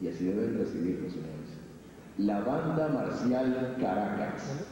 y así deben recibirlo, señores. La Banda Marcial Caracas.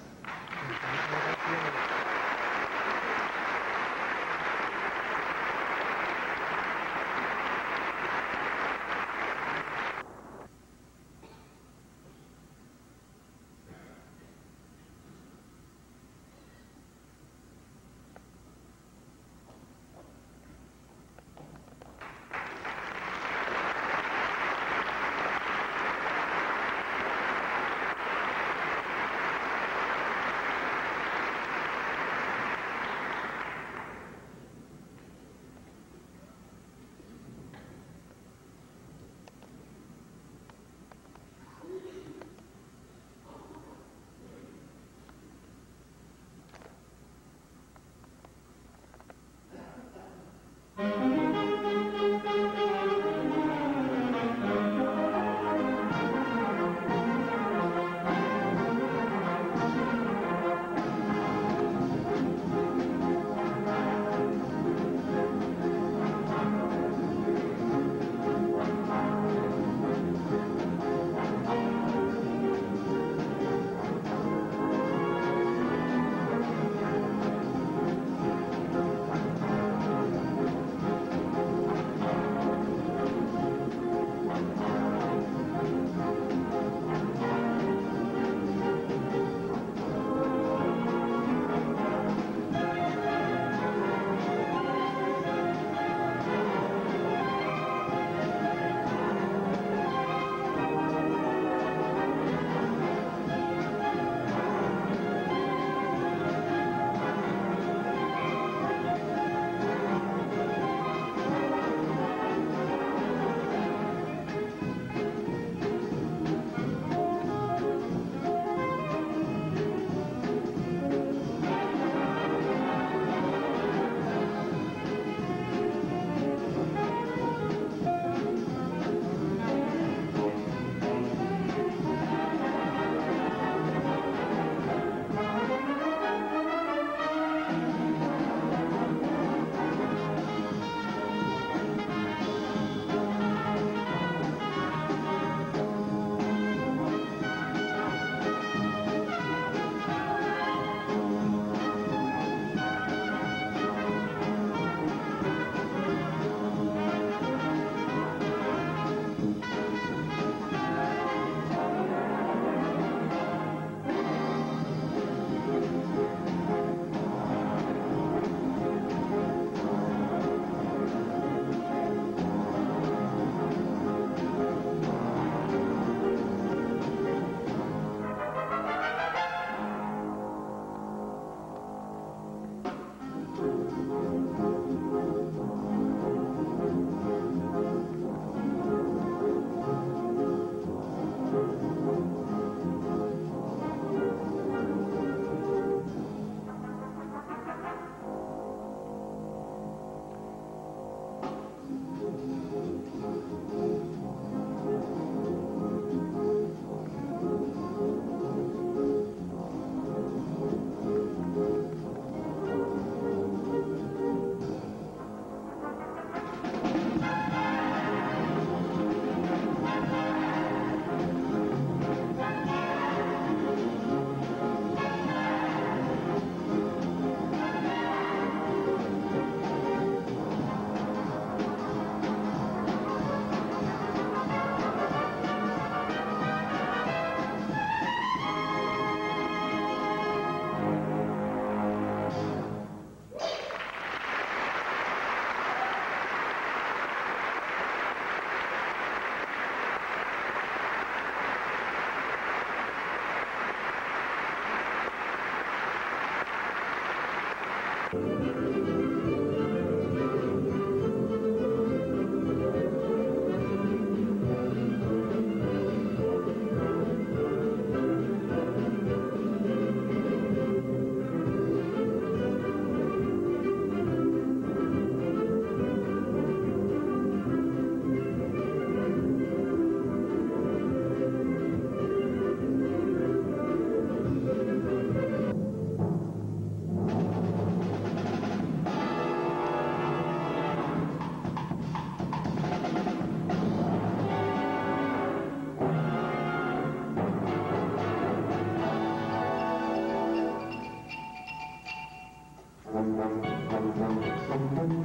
Thank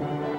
you.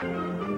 Música